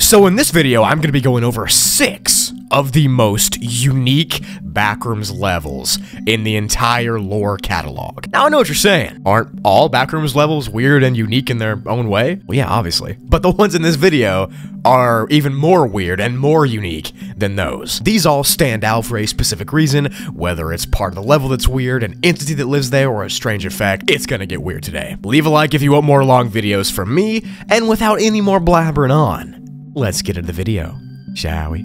So in this video, I'm going to be going over six of the most unique Backrooms levels in the entire lore catalog. Now I know what you're saying. Aren't all Backrooms levels weird and unique in their own way? Well, yeah, obviously. But the ones in this video are even more weird and more unique than those. These all stand out for a specific reason, whether it's part of the level that's weird, an entity that lives there, or a strange effect, it's gonna get weird today. Leave a like if you want more long videos from me, and without any more blabbering on, let's get into the video, shall we?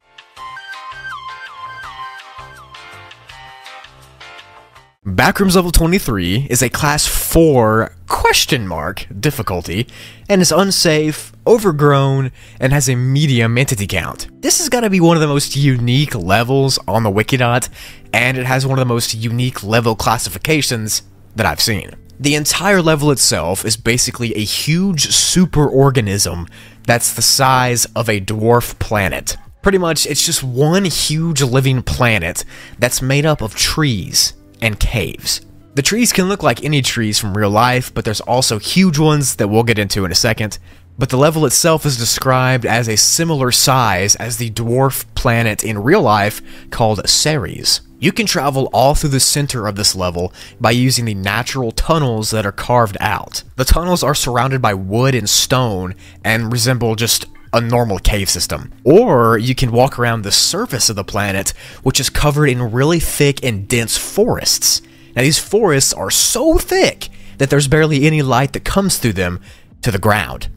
Backrooms level 23 is a class 4 question mark difficulty and is unsafe, overgrown, and has a medium entity count. This has got to be one of the most unique levels on the Wikidot, and it has one of the most unique level classifications that I've seen. The entire level itself is basically a huge superorganism that's the size of a dwarf planet. Pretty much, it's just one huge living planet that's made up of trees and caves. The trees can look like any trees from real life, but there's also huge ones that we'll get into in a second. But the level itself is described as a similar size as the dwarf planet in real life called Ceres. You can travel all through the center of this level by using the natural tunnels that are carved out. The tunnels are surrounded by wood and stone and resemble just a normal cave system. Or you can walk around the surface of the planet, which is covered in really thick and dense forests. Now, these forests are so thick that there's barely any light that comes through them to the ground.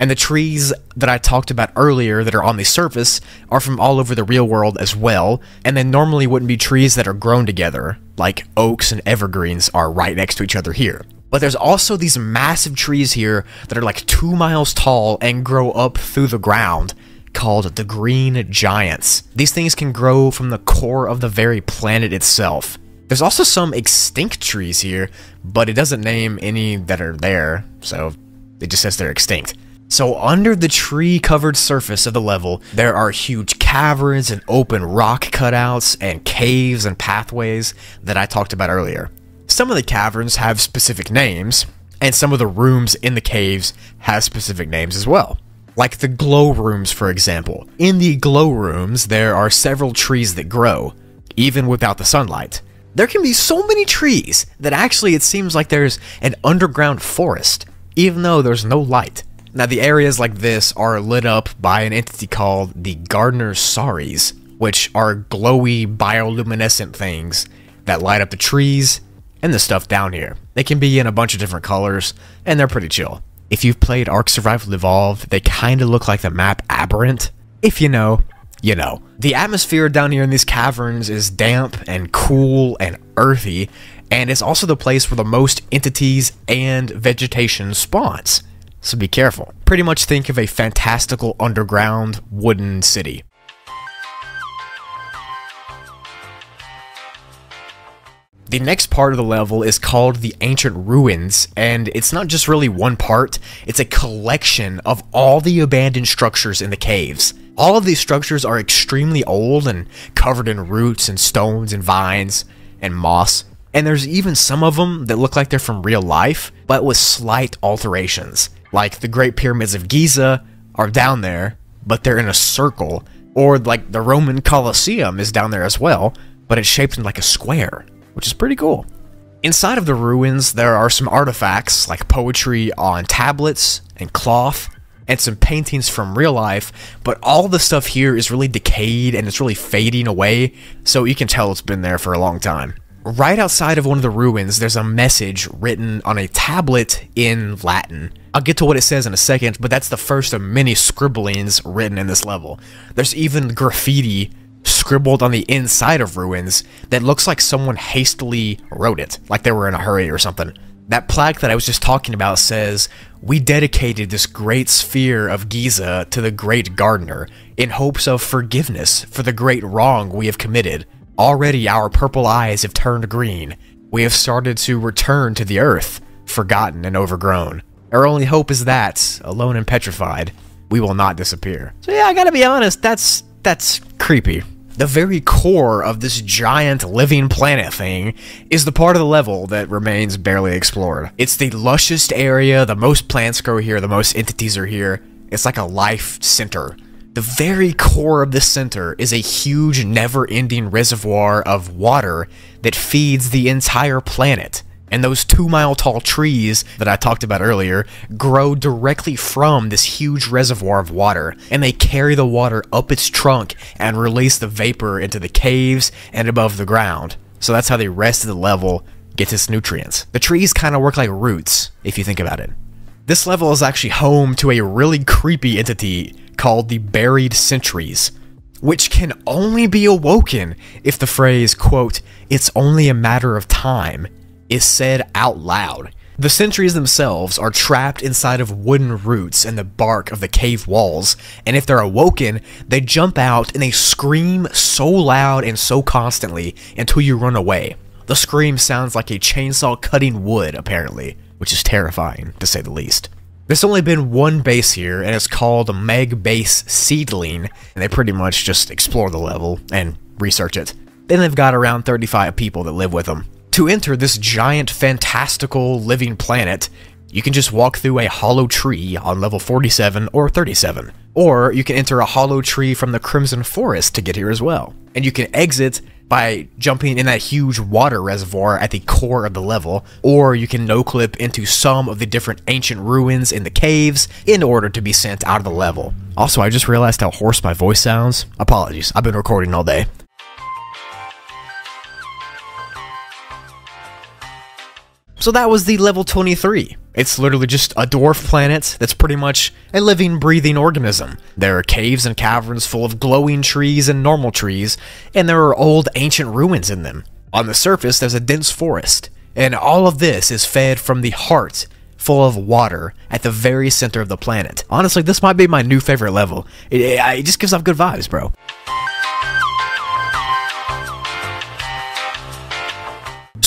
And the trees that I talked about earlier that are on the surface are from all over the real world as well, and they normally wouldn't be trees that are grown together, like oaks and evergreens are right next to each other here. But there's also these massive trees here that are like two miles tall and grow up through the ground called the Green Giants. These things can grow from the core of the very planet itself. There's also some extinct trees here, but it doesn't name any that are there, so it just says they're extinct. So under the tree-covered surface of the level, there are huge caverns and open rock cutouts and caves and pathways that I talked about earlier. Some of the caverns have specific names, and some of the rooms in the caves have specific names as well. Like the glow rooms, for example. In the glow rooms, there are several trees that grow, even without the sunlight. There can be so many trees that actually it seems like there's an underground forest, even though there's no light. Now, the areas like this are lit up by an entity called the Gardener's Saris, which are glowy bioluminescent things that light up the trees and the stuff down here. They can be in a bunch of different colors, and they're pretty chill. If you've played Ark Survival Evolved, they kinda look like the map Aberrant. If you know, you know. The atmosphere down here in these caverns is damp and cool and earthy, and it's also the place where the most entities and vegetation spawns. So be careful. Pretty much think of a fantastical underground wooden city. The next part of the level is called the Ancient Ruins, and it's not just really one part, it's a collection of all the abandoned structures in the caves. All of these structures are extremely old and covered in roots and stones and vines and moss. And there's even some of them that look like they're from real life, but with slight alterations. Like the Great Pyramids of Giza are down there, but they're in a circle. Or like the Roman Colosseum is down there as well, but it's shaped in like a square which is pretty cool. Inside of the ruins, there are some artifacts like poetry on tablets and cloth, and some paintings from real life, but all the stuff here is really decayed and it's really fading away, so you can tell it's been there for a long time. Right outside of one of the ruins, there's a message written on a tablet in Latin. I'll get to what it says in a second, but that's the first of many scribblings written in this level. There's even graffiti scribbled on the inside of ruins that looks like someone hastily wrote it, like they were in a hurry or something. That plaque that I was just talking about says, We dedicated this great sphere of Giza to the great gardener in hopes of forgiveness for the great wrong we have committed. Already our purple eyes have turned green. We have started to return to the earth, forgotten and overgrown. Our only hope is that, alone and petrified, we will not disappear. So yeah, I gotta be honest, that's that's creepy. The very core of this giant living planet thing is the part of the level that remains barely explored. It's the lushest area, the most plants grow here, the most entities are here. It's like a life center. The very core of the center is a huge, never ending reservoir of water that feeds the entire planet. And those two mile tall trees that I talked about earlier grow directly from this huge reservoir of water, and they carry the water up its trunk and release the vapor into the caves and above the ground. So that's how the rest of the level gets its nutrients. The trees kind of work like roots, if you think about it. This level is actually home to a really creepy entity called the Buried Sentries, which can only be awoken if the phrase, quote, it's only a matter of time is said out loud. The sentries themselves are trapped inside of wooden roots and the bark of the cave walls, and if they're awoken, they jump out and they scream so loud and so constantly until you run away. The scream sounds like a chainsaw cutting wood, apparently, which is terrifying, to say the least. There's only been one base here, and it's called Meg Base Seedling, and they pretty much just explore the level and research it. Then they've got around 35 people that live with them. To enter this giant, fantastical, living planet, you can just walk through a hollow tree on level 47 or 37. Or you can enter a hollow tree from the Crimson Forest to get here as well. And you can exit by jumping in that huge water reservoir at the core of the level, or you can no-clip into some of the different ancient ruins in the caves in order to be sent out of the level. Also, I just realized how hoarse my voice sounds. Apologies, I've been recording all day. So that was the level 23. It's literally just a dwarf planet that's pretty much a living, breathing organism. There are caves and caverns full of glowing trees and normal trees, and there are old ancient ruins in them. On the surface, there's a dense forest, and all of this is fed from the heart full of water at the very center of the planet. Honestly, this might be my new favorite level. It, it, it just gives off good vibes, bro.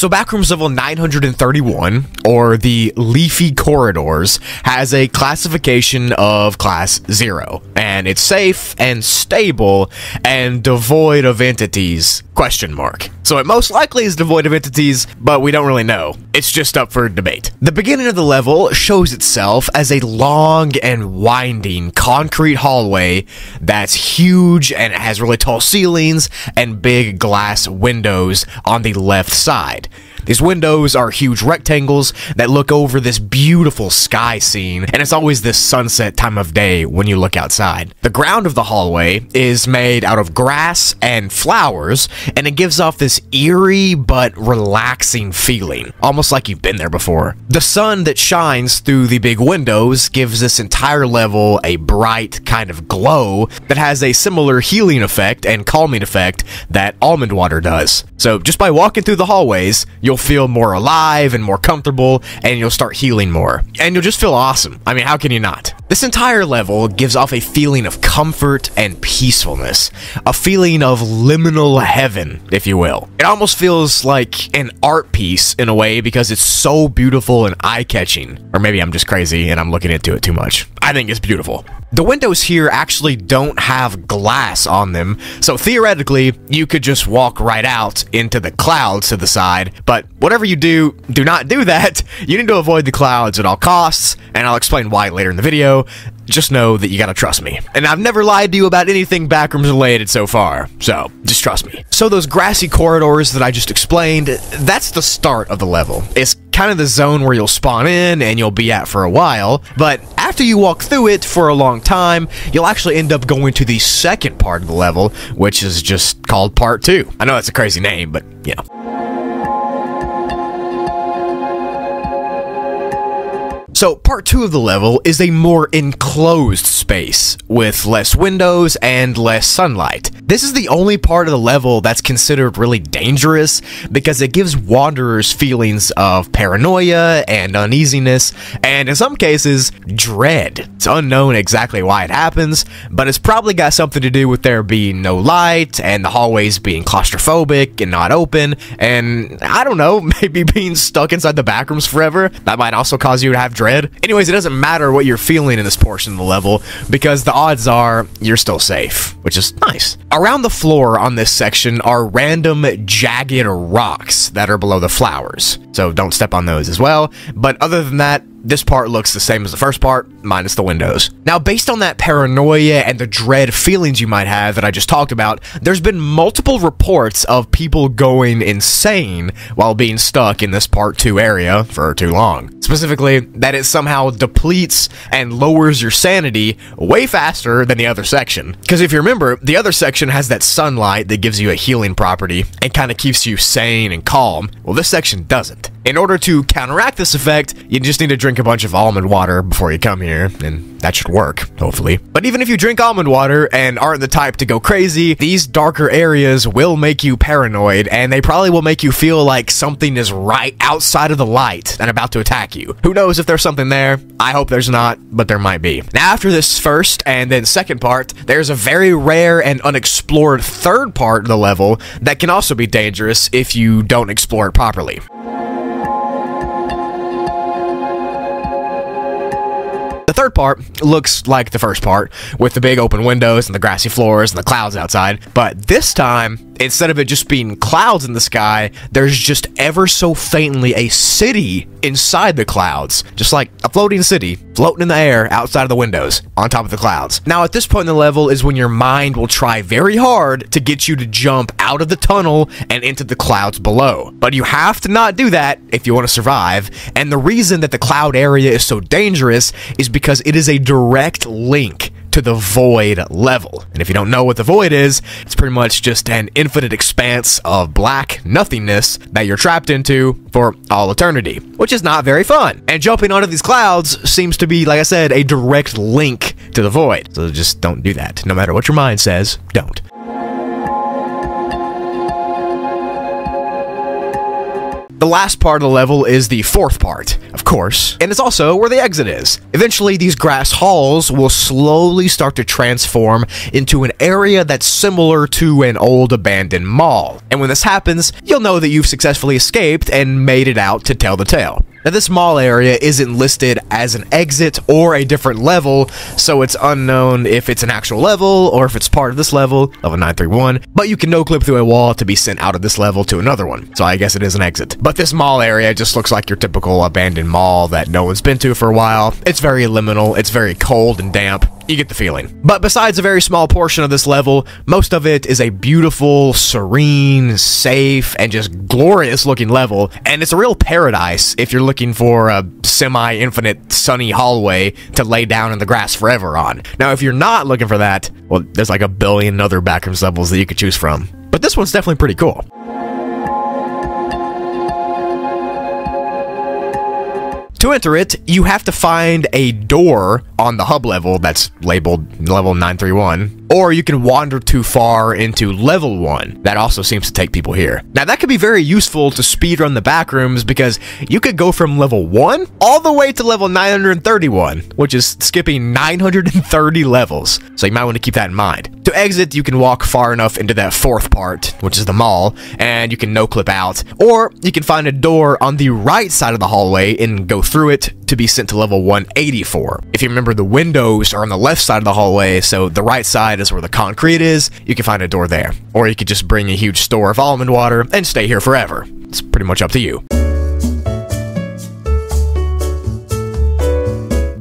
So Backrooms level 931, or the Leafy Corridors, has a classification of class 0, and it's safe and stable and devoid of entities, question mark. So it most likely is devoid of entities, but we don't really know. It's just up for debate. The beginning of the level shows itself as a long and winding concrete hallway that's huge and has really tall ceilings and big glass windows on the left side. These windows are huge rectangles that look over this beautiful sky scene, and it's always this sunset time of day when you look outside. The ground of the hallway is made out of grass and flowers, and it gives off this eerie but relaxing feeling, almost like you've been there before. The sun that shines through the big windows gives this entire level a bright kind of glow that has a similar healing effect and calming effect that almond water does. So just by walking through the hallways, you'll feel more alive and more comfortable, and you'll start healing more. And you'll just feel awesome. I mean, how can you not? This entire level gives off a feeling of comfort and peacefulness, a feeling of liminal heaven, if you will. It almost feels like an art piece in a way because it's so beautiful and eye-catching. Or maybe I'm just crazy and I'm looking into it too much. I think it's beautiful. The windows here actually don't have glass on them, so theoretically, you could just walk right out into the clouds to the side, but whatever you do, do not do that. You need to avoid the clouds at all costs, and I'll explain why later in the video. Just know that you gotta trust me. And I've never lied to you about anything backrooms related so far, so just trust me. So those grassy corridors that I just explained, that's the start of the level. It's kind of the zone where you'll spawn in and you'll be at for a while, but after you walk through it for a long time, you'll actually end up going to the second part of the level, which is just called Part 2. I know that's a crazy name, but yeah. So, part two of the level is a more enclosed space, with less windows and less sunlight. This is the only part of the level that's considered really dangerous because it gives wanderers feelings of paranoia and uneasiness, and in some cases, dread. It's unknown exactly why it happens, but it's probably got something to do with there being no light, and the hallways being claustrophobic and not open, and I don't know, maybe being stuck inside the backrooms forever. That might also cause you to have dread. Anyways, it doesn't matter what you're feeling in this portion of the level because the odds are you're still safe, which is nice. Around the floor on this section are random jagged rocks that are below the flowers, so don't step on those as well. But other than that, this part looks the same as the first part, minus the windows. Now, based on that paranoia and the dread feelings you might have that I just talked about, there's been multiple reports of people going insane while being stuck in this part 2 area for too long. Specifically, that it somehow depletes and lowers your sanity way faster than the other section. Because if you remember, the other section has that sunlight that gives you a healing property and kind of keeps you sane and calm. Well, this section doesn't. In order to counteract this effect, you just need to drink a bunch of almond water before you come here, and that should work, hopefully. But even if you drink almond water and aren't the type to go crazy, these darker areas will make you paranoid, and they probably will make you feel like something is right outside of the light and about to attack you. Who knows if there's something there? I hope there's not, but there might be. Now, after this first and then second part, there's a very rare and unexplored third part of the level that can also be dangerous if you don't explore it properly. The third part looks like the first part, with the big open windows and the grassy floors and the clouds outside, but this time, instead of it just being clouds in the sky, there's just ever so faintly a city inside the clouds, just like a floating city floating in the air outside of the windows on top of the clouds. Now, at this point in the level is when your mind will try very hard to get you to jump out of the tunnel and into the clouds below. But you have to not do that if you want to survive, and the reason that the cloud area is so dangerous is because it is a direct link to the void level. And if you don't know what the void is, it's pretty much just an infinite expanse of black nothingness that you're trapped into for all eternity, which is not very fun. And jumping onto these clouds seems to be, like I said, a direct link to the void. So just don't do that. No matter what your mind says, don't. The last part of the level is the fourth part, of course, and it's also where the exit is. Eventually, these grass halls will slowly start to transform into an area that's similar to an old abandoned mall. And when this happens, you'll know that you've successfully escaped and made it out to tell the tale. Now, this mall area isn't listed as an exit or a different level, so it's unknown if it's an actual level or if it's part of this level, level 931, but you can no-clip through a wall to be sent out of this level to another one, so I guess it is an exit. But this mall area just looks like your typical abandoned mall that no one's been to for a while. It's very liminal, it's very cold and damp, you get the feeling. But besides a very small portion of this level, most of it is a beautiful, serene, safe, and just glorious looking level, and it's a real paradise if you're looking for a semi-infinite sunny hallway to lay down in the grass forever on. Now, if you're not looking for that, well, there's like a billion other backrooms levels that you could choose from. But this one's definitely pretty cool. To enter it, you have to find a door on the hub level that's labeled level 931, or you can wander too far into level 1. That also seems to take people here. Now that could be very useful to speedrun the backrooms because you could go from level 1 all the way to level 931, which is skipping 930 levels, so you might want to keep that in mind. To exit, you can walk far enough into that fourth part, which is the mall, and you can no-clip out, or you can find a door on the right side of the hallway and go through it to be sent to level 184. If you remember, the windows are on the left side of the hallway, so the right side is where the concrete is. You can find a door there. Or you could just bring a huge store of almond water and stay here forever. It's pretty much up to you.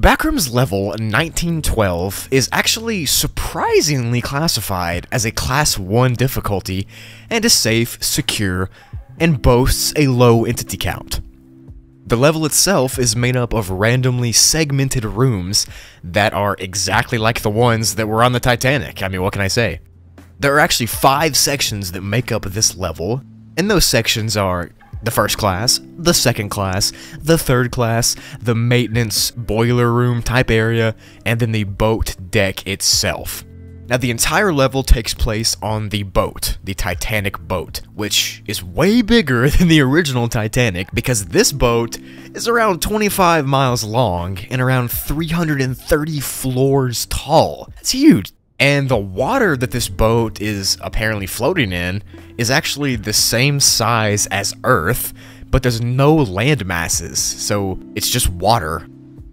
Backrooms level 1912 is actually surprisingly classified as a class 1 difficulty and is safe, secure, and boasts a low entity count. The level itself is made up of randomly segmented rooms that are exactly like the ones that were on the Titanic. I mean, what can I say? There are actually five sections that make up this level, and those sections are the first class, the second class, the third class, the maintenance boiler room type area, and then the boat deck itself. Now, the entire level takes place on the boat, the Titanic boat, which is way bigger than the original Titanic because this boat is around 25 miles long and around 330 floors tall. That's huge. And the water that this boat is apparently floating in is actually the same size as Earth, but there's no land masses, so it's just water.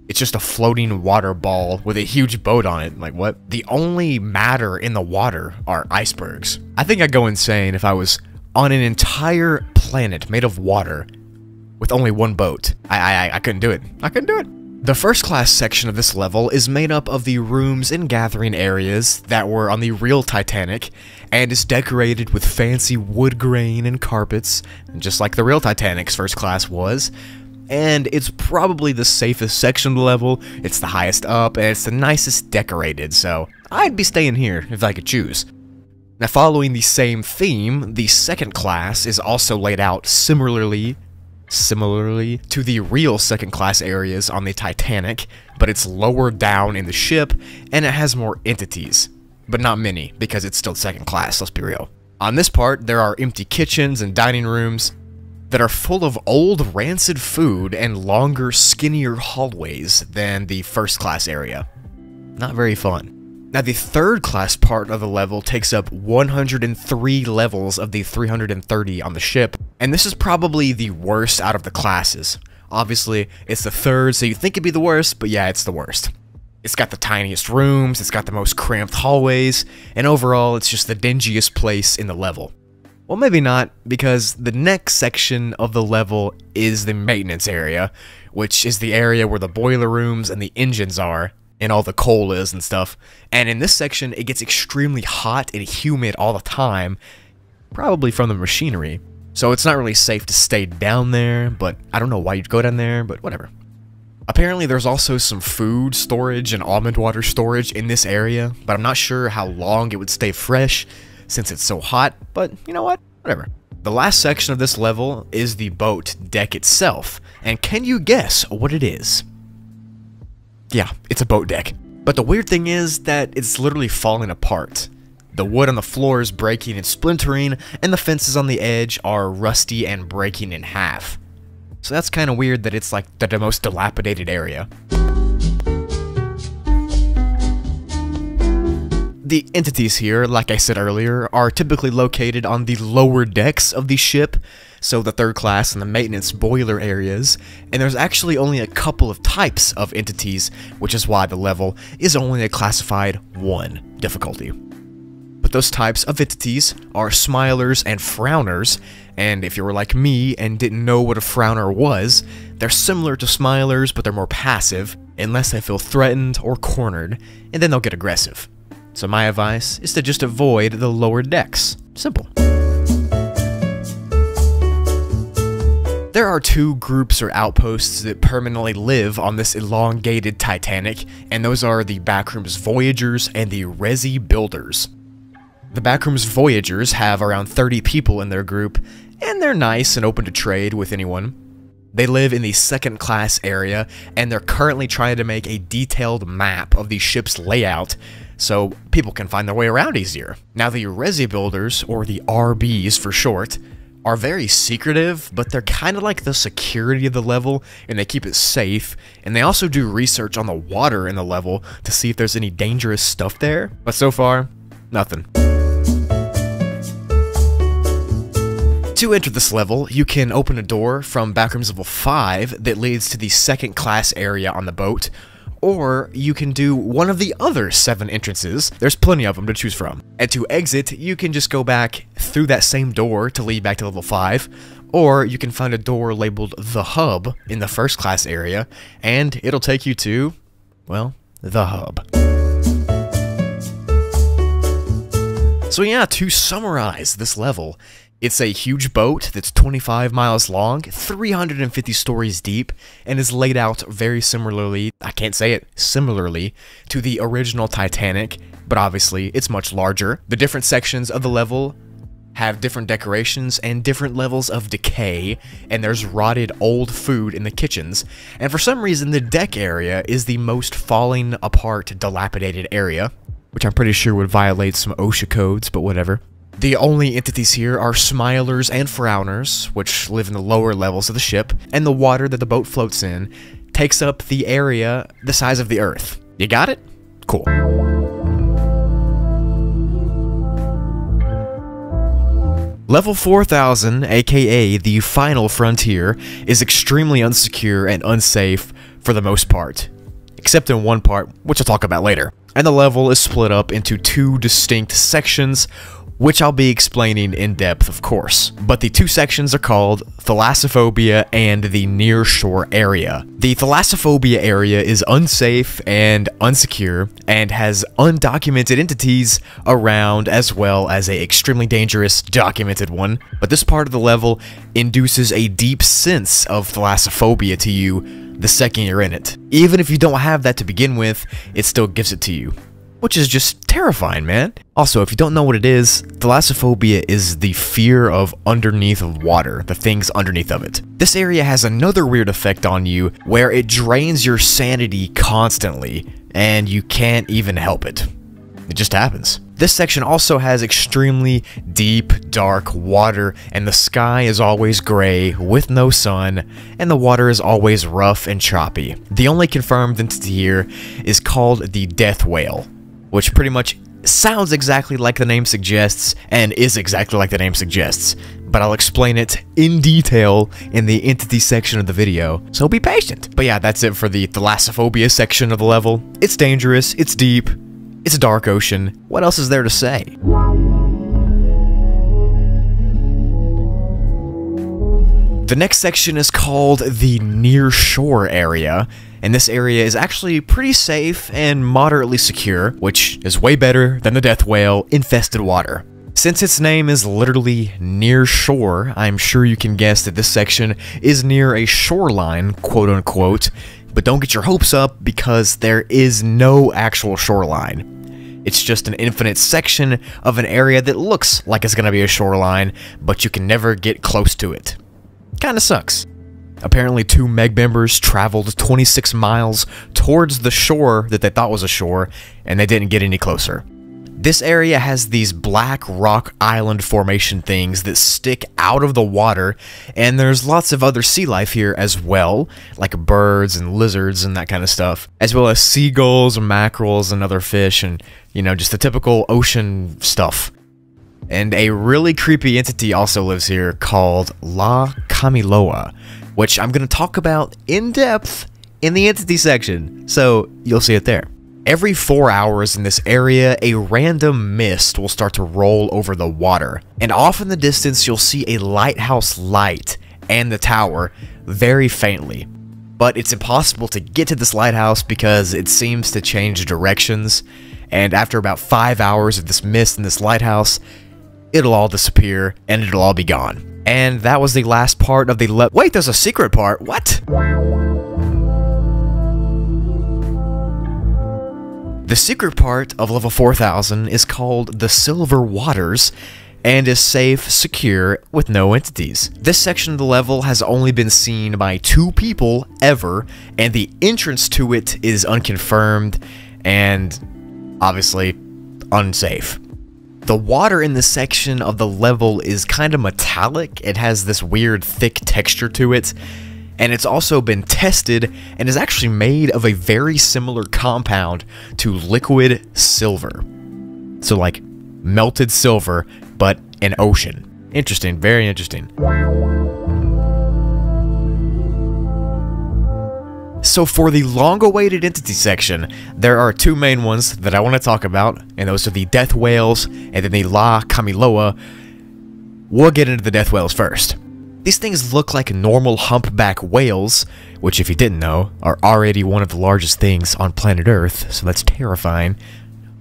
It's just a floating water ball with a huge boat on it. Like, what? The only matter in the water are icebergs. I think I'd go insane if I was on an entire planet made of water with only one boat. I, I, I couldn't do it. I couldn't do it. The first class section of this level is made up of the rooms and gathering areas that were on the real Titanic, and is decorated with fancy wood grain and carpets, just like the real Titanic's first class was. And it's probably the safest section of the level, it's the highest up, and it's the nicest decorated, so I'd be staying here if I could choose. Now following the same theme, the second class is also laid out similarly similarly to the real second class areas on the Titanic, but it's lower down in the ship and it has more entities. But not many, because it's still second class, let's be real. On this part, there are empty kitchens and dining rooms that are full of old rancid food and longer, skinnier hallways than the first class area. Not very fun. Now, the third class part of the level takes up 103 levels of the 330 on the ship, and this is probably the worst out of the classes. Obviously, it's the third, so you think it'd be the worst, but yeah, it's the worst. It's got the tiniest rooms, it's got the most cramped hallways, and overall, it's just the dingiest place in the level. Well, maybe not, because the next section of the level is the maintenance area, which is the area where the boiler rooms and the engines are, and all the coal is and stuff. And in this section, it gets extremely hot and humid all the time, probably from the machinery. So it's not really safe to stay down there, but I don't know why you'd go down there, but whatever. Apparently there's also some food storage and almond water storage in this area, but I'm not sure how long it would stay fresh since it's so hot, but you know what? Whatever. The last section of this level is the boat deck itself, and can you guess what it is? Yeah, it's a boat deck. But the weird thing is that it's literally falling apart. The wood on the floor is breaking and splintering, and the fences on the edge are rusty and breaking in half. So that's kind of weird that it's like the most dilapidated area. The entities here, like I said earlier, are typically located on the lower decks of the ship, so the third class and the maintenance boiler areas, and there's actually only a couple of types of entities, which is why the level is only a classified 1 difficulty. But those types of entities are smilers and frowners, and if you were like me and didn't know what a frowner was, they're similar to smilers but they're more passive, unless they feel threatened or cornered, and then they'll get aggressive. So my advice is to just avoid the lower decks. Simple. There are two groups or outposts that permanently live on this elongated Titanic, and those are the Backrooms Voyagers and the Resi Builders. The Backrooms Voyagers have around 30 people in their group, and they're nice and open to trade with anyone. They live in the second class area, and they're currently trying to make a detailed map of the ship's layout so people can find their way around easier. Now the Resi Builders, or the RBs for short, are very secretive, but they're kind of like the security of the level, and they keep it safe, and they also do research on the water in the level to see if there's any dangerous stuff there, but so far, nothing. To enter this level, you can open a door from Backrooms Level 5 that leads to the second class area on the boat, or you can do one of the other seven entrances. There's plenty of them to choose from. And to exit, you can just go back through that same door to lead back to level 5, or you can find a door labeled The Hub in the first class area, and it'll take you to, well, the hub. So yeah, to summarize this level, it's a huge boat that's 25 miles long, 350 stories deep, and is laid out very similarly, I can't say it, similarly, to the original Titanic, but obviously it's much larger. The different sections of the level have different decorations and different levels of decay, and there's rotted old food in the kitchens, and for some reason the deck area is the most falling apart, dilapidated area, which I'm pretty sure would violate some OSHA codes, but whatever. The only entities here are smilers and frowners, which live in the lower levels of the ship, and the water that the boat floats in takes up the area the size of the Earth. You got it? Cool. Level 4000, aka the final frontier, is extremely unsecure and unsafe for the most part, except in one part, which I'll talk about later. And the level is split up into two distinct sections, which I'll be explaining in depth, of course. But the two sections are called Thalassophobia and the Near Shore Area. The Thalassophobia area is unsafe and unsecure and has undocumented entities around as well as a extremely dangerous documented one. But this part of the level induces a deep sense of thalassophobia to you the second you're in it. Even if you don't have that to begin with, it still gives it to you. Which is just terrifying, man. Also, if you don't know what it is, thalassophobia is the fear of underneath of water, the things underneath of it. This area has another weird effect on you where it drains your sanity constantly, and you can't even help it. It just happens. This section also has extremely deep, dark water, and the sky is always gray with no sun, and the water is always rough and choppy. The only confirmed entity here is called the Death Whale, which pretty much sounds exactly like the name suggests and is exactly like the name suggests, but I'll explain it in detail in the entity section of the video, so be patient. But yeah, that's it for the thalassophobia section of the level. It's dangerous, it's deep, it's a dark ocean. What else is there to say? The next section is called the Near Shore Area, and this area is actually pretty safe and moderately secure, which is way better than the Death Whale infested water. Since its name is literally near shore, I'm sure you can guess that this section is near a shoreline, quote unquote, but don't get your hopes up because there is no actual shoreline. It's just an infinite section of an area that looks like it's gonna be a shoreline, but you can never get close to it. Kinda sucks. Apparently, two Meg members traveled 26 miles towards the shore that they thought was a shore, and they didn't get any closer. This area has these black rock island formation things that stick out of the water, and there's lots of other sea life here as well, like birds and lizards and that kind of stuff, as well as seagulls and mackerels and other fish and, you know, just the typical ocean stuff. And a really creepy entity also lives here called La Kamiloa, which I'm going to talk about in depth in the entity section, so you'll see it there. Every four hours in this area, a random mist will start to roll over the water, and off in the distance you'll see a lighthouse light and the tower very faintly. But it's impossible to get to this lighthouse because it seems to change directions, and after about five hours of this mist in this lighthouse, it'll all disappear and it'll all be gone. And that was the last part of the le- Wait, there's a secret part. What? The secret part of level 4000 is called the Silver Waters and is safe, secure, with no entities. This section of the level has only been seen by two people ever, and the entrance to it is unconfirmed and obviously unsafe. The water in this section of the level is kind of metallic, it has this weird thick texture to it, and it's also been tested and is actually made of a very similar compound to liquid silver. So like melted silver, but an ocean. Interesting, very interesting. So for the long-awaited entity section, there are two main ones that I want to talk about, and those are the Death Whales and then the La Kamiloa. We'll get into the Death Whales first. These things look like normal humpback whales, which if you didn't know, are already one of the largest things on planet Earth, so that's terrifying.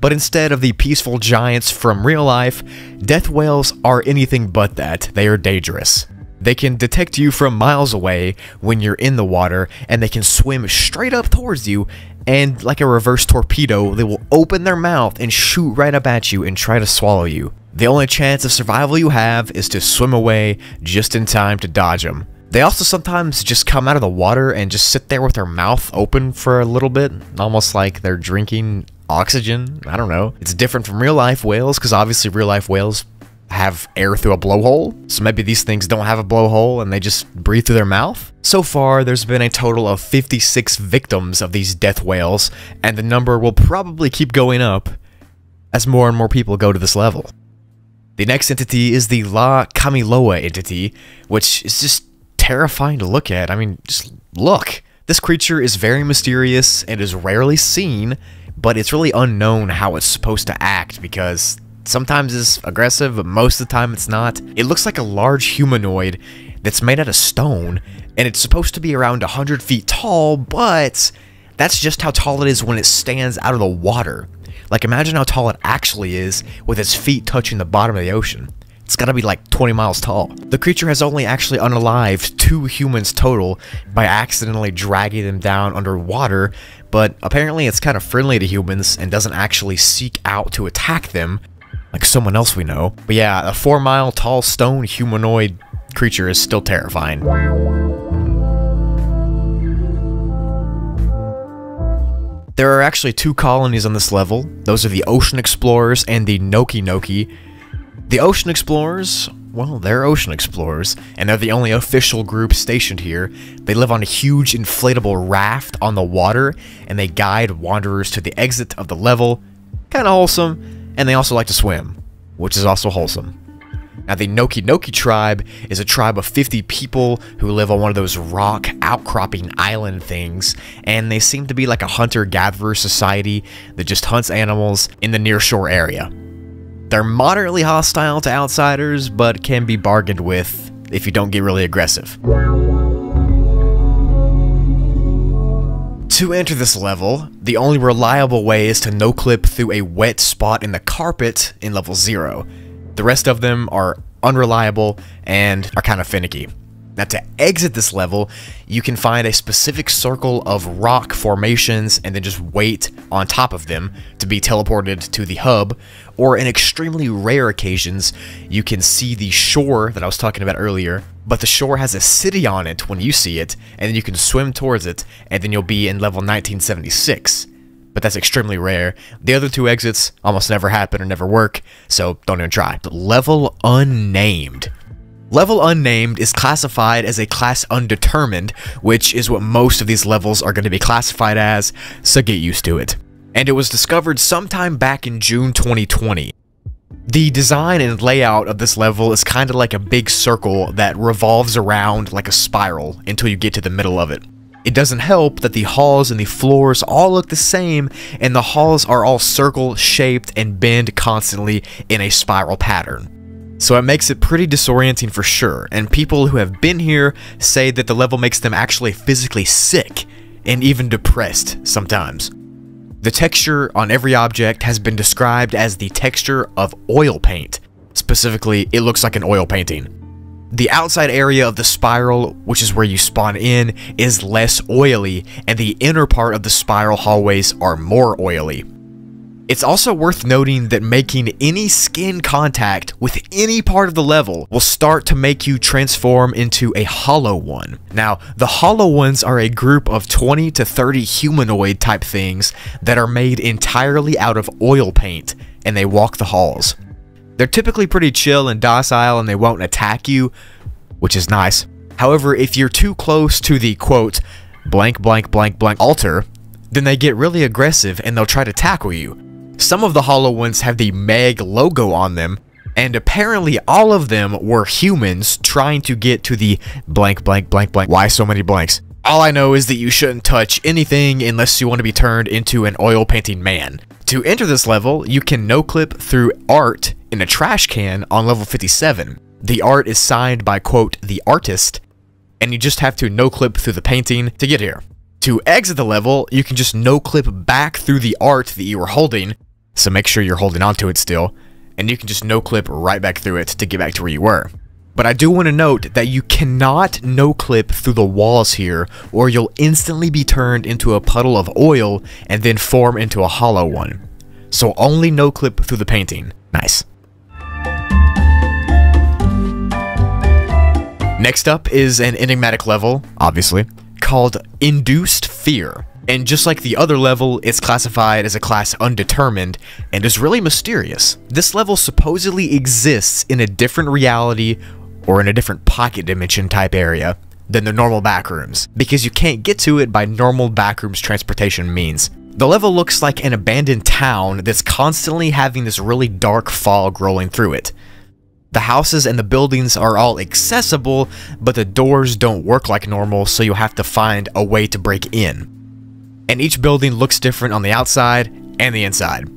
But instead of the peaceful giants from real life, death whales are anything but that. They are dangerous. They can detect you from miles away when you're in the water, and they can swim straight up towards you, and like a reverse torpedo, they will open their mouth and shoot right up at you and try to swallow you. The only chance of survival you have is to swim away just in time to dodge them. They also sometimes just come out of the water and just sit there with their mouth open for a little bit, almost like they're drinking oxygen. I don't know. It's different from real life whales because obviously real life whales have air through a blowhole. So maybe these things don't have a blowhole and they just breathe through their mouth. So far, there's been a total of 56 victims of these death whales, and the number will probably keep going up as more and more people go to this level. The next entity is the La Kamiloa entity, which is just terrifying to look at. I mean, just look. This creature is very mysterious and is rarely seen, but it's really unknown how it's supposed to act because sometimes it's aggressive, but most of the time it's not. It looks like a large humanoid that's made out of stone, and it's supposed to be around 100 feet tall, but that's just how tall it is when it stands out of the water. Like imagine how tall it actually is with its feet touching the bottom of the ocean. It's gotta be like 20 miles tall. The creature has only actually unalived two humans total by accidentally dragging them down underwater, but apparently it's kind of friendly to humans and doesn't actually seek out to attack them, like someone else we know. But yeah, a 4 mile tall stone humanoid creature is still terrifying. There are actually two colonies on this level. Those are the Ocean Explorers and the Noki Noki. The Ocean Explorers, well, they're ocean explorers, and they're the only official group stationed here. They live on a huge inflatable raft on the water, and they guide wanderers to the exit of the level. Kinda wholesome, and they also like to swim, which is also wholesome. Now, the Noki Noki tribe is a tribe of 50 people who live on one of those rock outcropping island things, and they seem to be like a hunter-gatherer society that just hunts animals in the nearshore area. They're moderately hostile to outsiders, but can be bargained with if you don't get really aggressive. To enter this level, the only reliable way is to no-clip through a wet spot in the carpet in level 0. The rest of them are unreliable and are kind of finicky. Now to exit this level, you can find a specific circle of rock formations and then just wait on top of them to be teleported to the hub, or in extremely rare occasions, you can see the shore that I was talking about earlier, but the shore has a city on it when you see it, and then you can swim towards it, and then you'll be in level 1976 but that's extremely rare. The other two exits almost never happen or never work, so don't even try. Level Unnamed. Level Unnamed is classified as a class undetermined, which is what most of these levels are going to be classified as, so get used to it. And it was discovered sometime back in June 2020. The design and layout of this level is kind of like a big circle that revolves around like a spiral until you get to the middle of it. It doesn't help that the halls and the floors all look the same, and the halls are all circle shaped and bend constantly in a spiral pattern. So it makes it pretty disorienting for sure, and people who have been here say that the level makes them actually physically sick and even depressed sometimes. The texture on every object has been described as the texture of oil paint. Specifically, it looks like an oil painting. The outside area of the spiral, which is where you spawn in, is less oily, and the inner part of the spiral hallways are more oily. It's also worth noting that making any skin contact with any part of the level will start to make you transform into a hollow one. Now, the hollow ones are a group of 20 to 30 humanoid type things that are made entirely out of oil paint, and they walk the halls. They're typically pretty chill and docile and they won't attack you, which is nice. However, if you're too close to the quote, blank blank blank blank altar, then they get really aggressive and they'll try to tackle you. Some of the hollow ones have the Meg logo on them, and apparently all of them were humans trying to get to the blank blank blank blank. Why so many blanks? All I know is that you shouldn't touch anything unless you want to be turned into an oil painting man. To enter this level, you can no-clip through art in a trash can on level 57. The art is signed by, quote, the artist, and you just have to no-clip through the painting to get here. To exit the level, you can just no-clip back through the art that you were holding, so make sure you're holding onto it still, and you can just no-clip right back through it to get back to where you were. But I do want to note that you cannot no-clip through the walls here, or you'll instantly be turned into a puddle of oil and then form into a hollow one. So only no-clip through the painting. Nice. Next up is an enigmatic level, obviously, called Induced Fear. And just like the other level, it's classified as a class undetermined and is really mysterious. This level supposedly exists in a different reality or in a different pocket dimension type area than the normal backrooms, because you can't get to it by normal backrooms transportation means. The level looks like an abandoned town that's constantly having this really dark fog rolling through it. The houses and the buildings are all accessible, but the doors don't work like normal, so you'll have to find a way to break in. And each building looks different on the outside and the inside.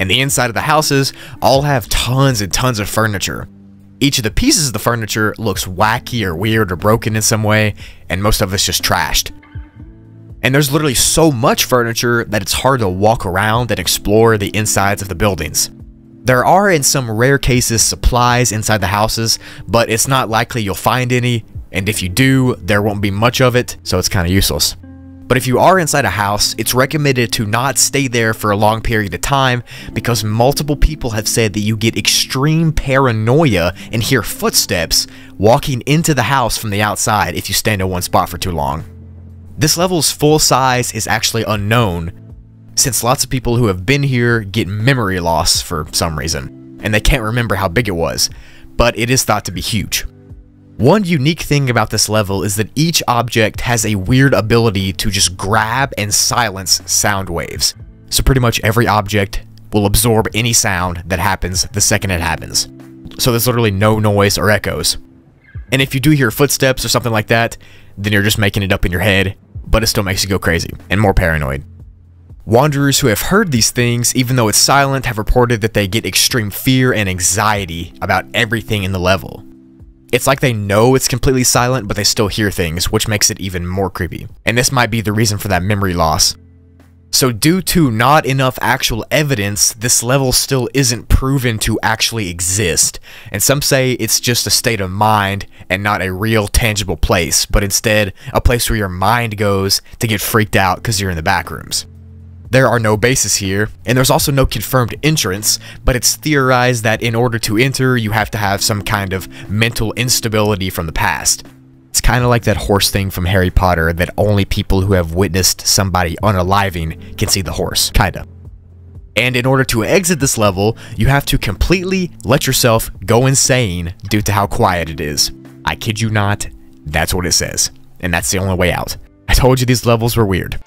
And the inside of the houses all have tons and tons of furniture. Each of the pieces of the furniture looks wacky or weird or broken in some way, and most of it's just trashed. And there's literally so much furniture that it's hard to walk around and explore the insides of the buildings. There are, in some rare cases, supplies inside the houses, but it's not likely you'll find any, and if you do, there won't be much of it, so it's kind of useless. But if you are inside a house, it's recommended to not stay there for a long period of time because multiple people have said that you get extreme paranoia and hear footsteps walking into the house from the outside if you stand in one spot for too long. This level's full size is actually unknown, since lots of people who have been here get memory loss for some reason, and they can't remember how big it was, but it is thought to be huge. One unique thing about this level is that each object has a weird ability to just grab and silence sound waves. So pretty much every object will absorb any sound that happens the second it happens. So there's literally no noise or echoes. And if you do hear footsteps or something like that, then you're just making it up in your head, but it still makes you go crazy and more paranoid. Wanderers who have heard these things, even though it's silent, have reported that they get extreme fear and anxiety about everything in the level. It's like they know it's completely silent, but they still hear things, which makes it even more creepy. And this might be the reason for that memory loss. So due to not enough actual evidence, this level still isn't proven to actually exist. And some say it's just a state of mind and not a real tangible place, but instead a place where your mind goes to get freaked out because you're in the Backrooms. There are no bases here, and there's also no confirmed entrance, but it's theorized that in order to enter, you have to have some kind of mental instability from the past. It's kind of like that horse thing from Harry Potter that only people who have witnessed somebody unaliving can see the horse, kinda. And in order to exit this level, you have to completely let yourself go insane due to how quiet it is. I kid you not, that's what it says. And that's the only way out. I told you these levels were weird.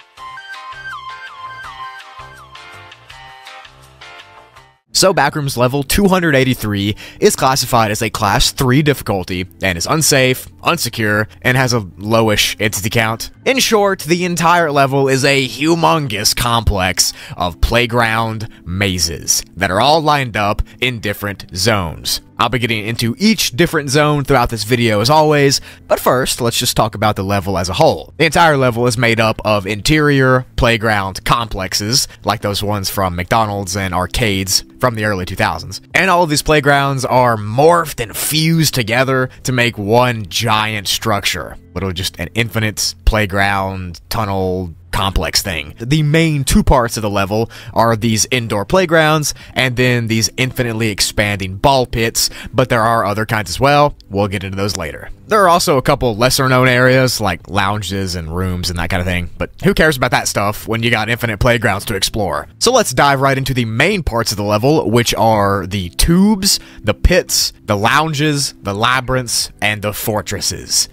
So Backrooms level 283 is classified as a class 3 difficulty and is unsafe, unsecure, and has a lowish entity count. In short, the entire level is a humongous complex of playground mazes that are all lined up in different zones. I'll be getting into each different zone throughout this video as always, but first, let's just talk about the level as a whole. The entire level is made up of interior playground complexes, like those ones from McDonald's and arcades from the early 2000s. And all of these playgrounds are morphed and fused together to make one giant structure. Literally just an infinite playground, tunnel, complex thing. The main two parts of the level are these indoor playgrounds and then these infinitely expanding ball pits, but there are other kinds as well. We'll get into those later. There are also a couple lesser known areas like lounges and rooms and that kind of thing, but who cares about that stuff when you got infinite playgrounds to explore? So let's dive right into the main parts of the level, which are the tubes, the pits, the lounges, the labyrinths, and the fortresses.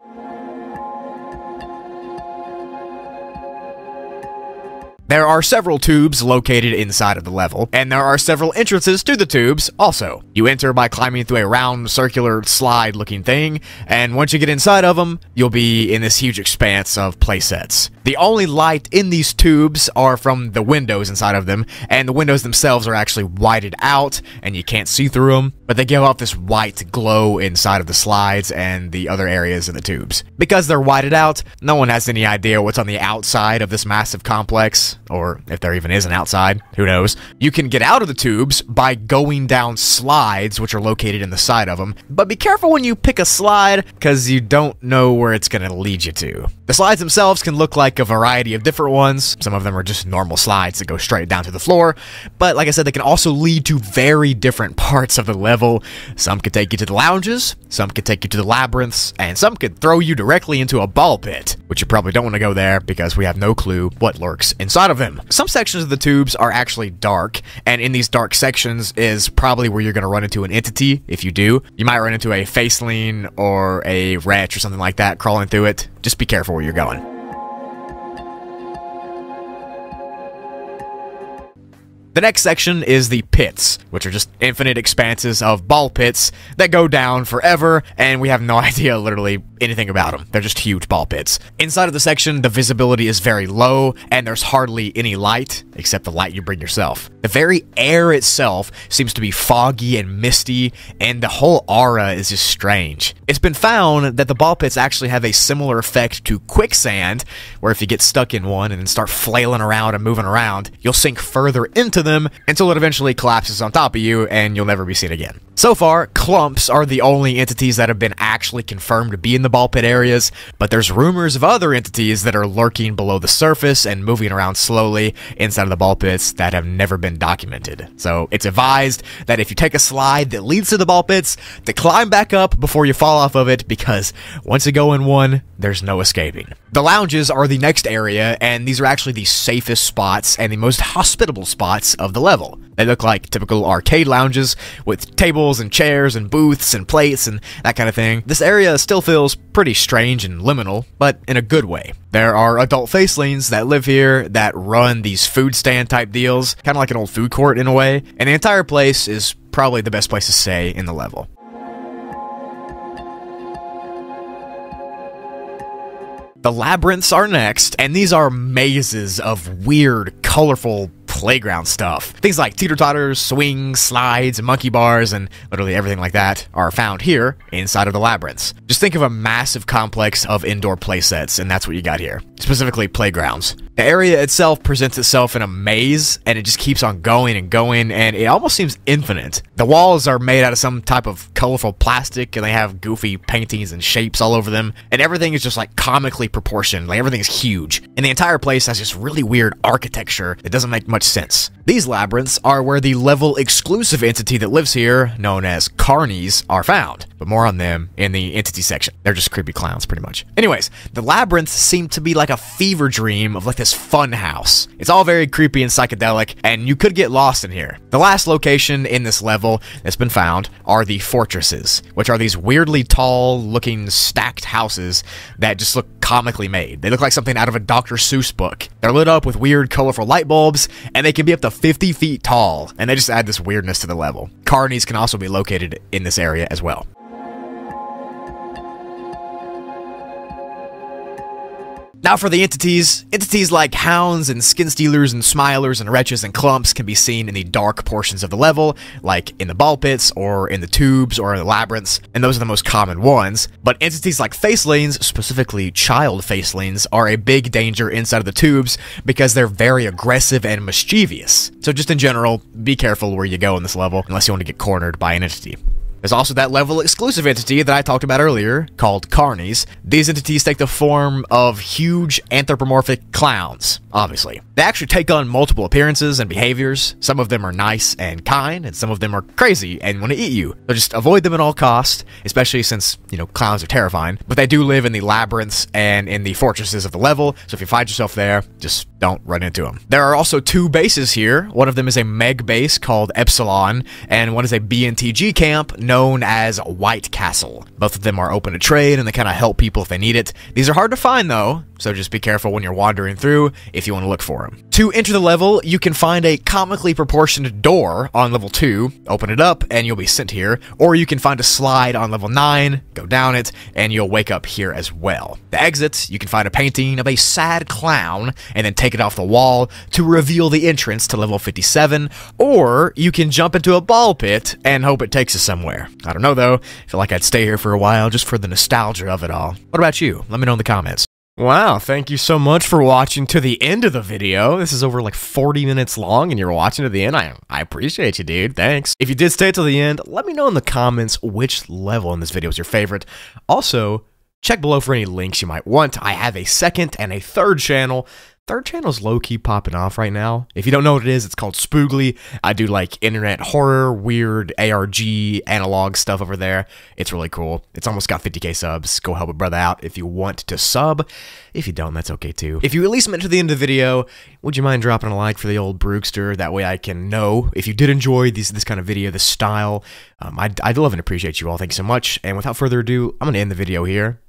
There are several tubes located inside of the level, and there are several entrances to the tubes also. You enter by climbing through a round, circular, slide looking thing, and once you get inside of them, you'll be in this huge expanse of playsets. The only light in these tubes are from the windows inside of them, and the windows themselves are actually whited out, and you can't see through them, but they give off this white glow inside of the slides and the other areas in the tubes. Because they're whited out, no one has any idea what's on the outside of this massive complex, or if there even is an outside, who knows. You can get out of the tubes by going down slides, which are located in the side of them, but be careful when you pick a slide, because you don't know where it's going to lead you to. The slides themselves can look like a variety of different ones. Some of them are just normal slides that go straight down to the floor. But like I said, they can also lead to very different parts of the level. Some could take you to the lounges, some could take you to the labyrinths, and some could throw you directly into a ball pit, which you probably don't want to go there because we have no clue what lurks inside of them. Some sections of the tubes are actually dark, and in these dark sections is probably where you're going to run into an entity. If you do, you might run into a faceling or a wretch or something like that crawling through it. Just be careful where you're going. The next section is the pits, which are just infinite expanses of ball pits that go down forever, and we have no idea literally anything about them. They're just huge ball pits. Inside of the section, the visibility is very low, and there's hardly any light, except the light you bring yourself. The very air itself seems to be foggy and misty, and the whole aura is just strange. It's been found that the ball pits actually have a similar effect to quicksand, where if you get stuck in one and start flailing around and moving around, you'll sink further into them until it eventually collapses on top of you and you'll never be seen again. So far, clumps are the only entities that have been actually confirmed to be in the ball pit areas, but there's rumors of other entities that are lurking below the surface and moving around slowly inside of the ball pits that have never been documented. So it's advised that if you take a slide that leads to the ball pits, to climb back up before you fall off of it because once you go in one, there's no escaping. The lounges are the next area, and these are actually the safest spots and the most hospitable spots of the level. They look like typical arcade lounges with tables and chairs and booths and plates and that kind of thing. This area still feels pretty strange and liminal, but in a good way. There are adult facelings that live here that run these food stand type deals, kind of like an old food court in a way, and the entire place is probably the best place to stay in the level. The labyrinths are next, and these are mazes of weird, colorful playground stuff. Things like teeter-totters, swings, slides, monkey bars, and literally everything like that are found here inside of the labyrinths. Just think of a massive complex of indoor playsets, and that's what you got here. Specifically playgrounds. The area itself presents itself in a maze, and it just keeps on going and going, and it almost seems infinite. The walls are made out of some type of colorful plastic, and they have goofy paintings and shapes all over them, and everything is just like comically proportioned, like everything is huge. And the entire place has this really weird architecture that doesn't make much sense. These labyrinths are where the level exclusive entity that lives here, known as Carnies, are found. But more on them in the entity section. They're just creepy clowns, pretty much. Anyways, the labyrinths seem to be like a fever dream of like this fun house. It's all very creepy and psychedelic, and you could get lost in here. The last location in this level that's been found are the fortresses, which are these weirdly tall looking stacked houses that just look comically made. They look like something out of a Dr. Seuss book. They're lit up with weird colorful light bulbs, and they can be up to 50 feet tall, and they just add this weirdness to the level. Carnies can also be located in this area as well. Now for the entities, entities like hounds and skin stealers and smilers and wretches and clumps can be seen in the dark portions of the level, like in the ball pits or in the tubes or in the labyrinths, and those are the most common ones. But entities like facelings, specifically child facelings, are a big danger inside of the tubes because they're very aggressive and mischievous. So just in general, be careful where you go in this level unless you want to get cornered by an entity. There's also that level exclusive entity that I talked about earlier, called Carnies. These entities take the form of huge anthropomorphic clowns, obviously. They actually take on multiple appearances and behaviors. Some of them are nice and kind, and some of them are crazy and want to eat you. So just avoid them at all costs, especially since, you know, clowns are terrifying. But they do live in the labyrinths and in the fortresses of the level, so if you find yourself there, just don't run into them. There are also two bases here. One of them is a Meg base called Epsilon, and one is a BNTG camp known as White Castle. Both of them are open to trade, and they kind of help people if they need it. These are hard to find, though, so just be careful when you're wandering through if you want to look for them. To enter the level, you can find a comically proportioned door on level 2, open it up, and you'll be sent here, or you can find a slide on level 9, go down it, and you'll wake up here as well. The exit, you can find a painting of a sad clown, and then take it off the wall to reveal the entrance to level 57, or you can jump into a ball pit and hope it takes us somewhere. I don't know though, I feel like I'd stay here for a while just for the nostalgia of it all. What about you? Let me know in the comments. Wow, thank you so much for watching to the end of the video. This is over like 40 minutes long and you're watching to the end. I, I appreciate you, dude. Thanks. If you did stay till the end, let me know in the comments which level in this video is your favorite. Also, check below for any links you might want. I have a second and a third channel Third channel's low key popping off right now. If you don't know what it is, it's called Spoogli. I do like internet horror, weird ARG analog stuff over there. It's really cool. It's almost got 50k subs. Go help a brother out if you want to sub. If you don't, that's okay too. If you at least made it to the end of the video, would you mind dropping a like for the old Brookster? That way I can know if you did enjoy these, this kind of video, this style. Um, I'd, I'd love and appreciate you all. Thank you so much. And without further ado, I'm going to end the video here.